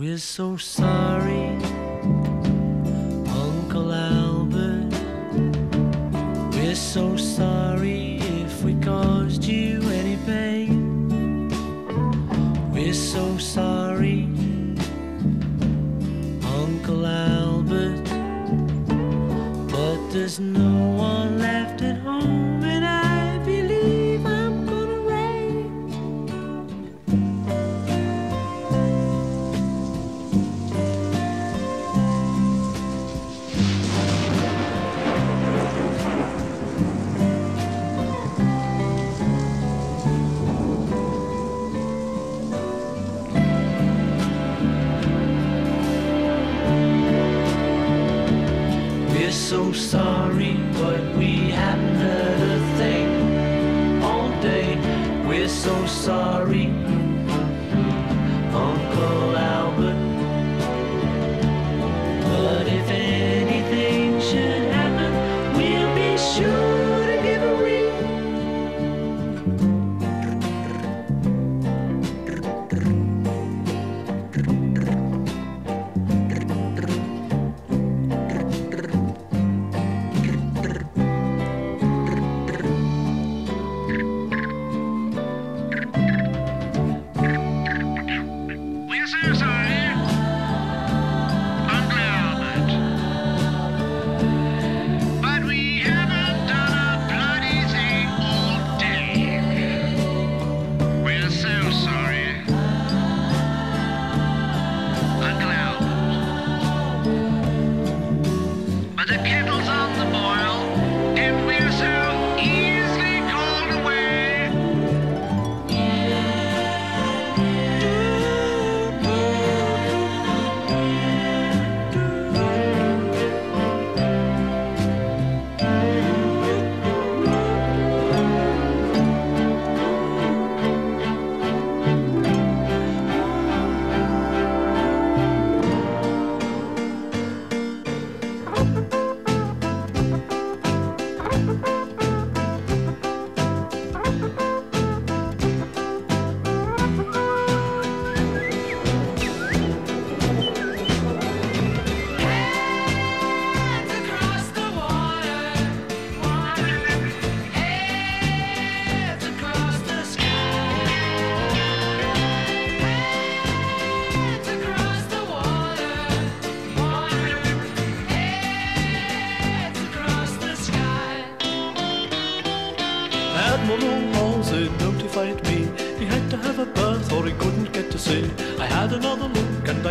We're so sorry, Uncle Albert. We're so sorry if we caused you any pain. We're so sorry, Uncle Albert. But there's no one. sorry, but we haven't heard a thing all day. We're so sorry.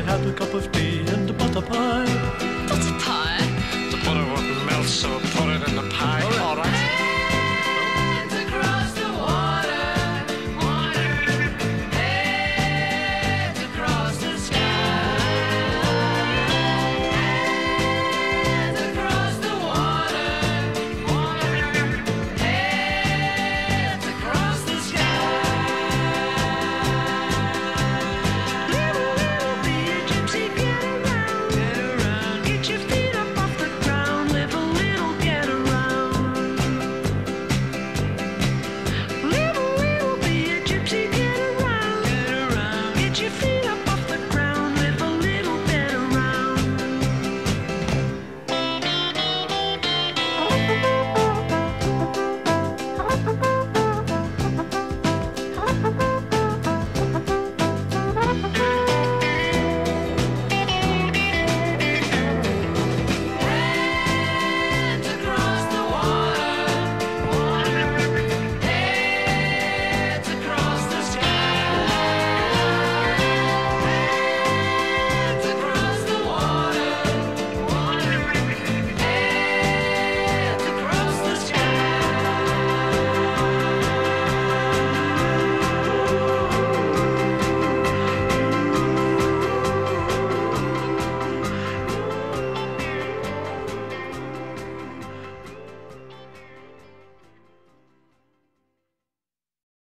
had a cup of tea and a butter pie.